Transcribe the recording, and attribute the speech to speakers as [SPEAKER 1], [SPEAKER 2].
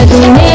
[SPEAKER 1] Let me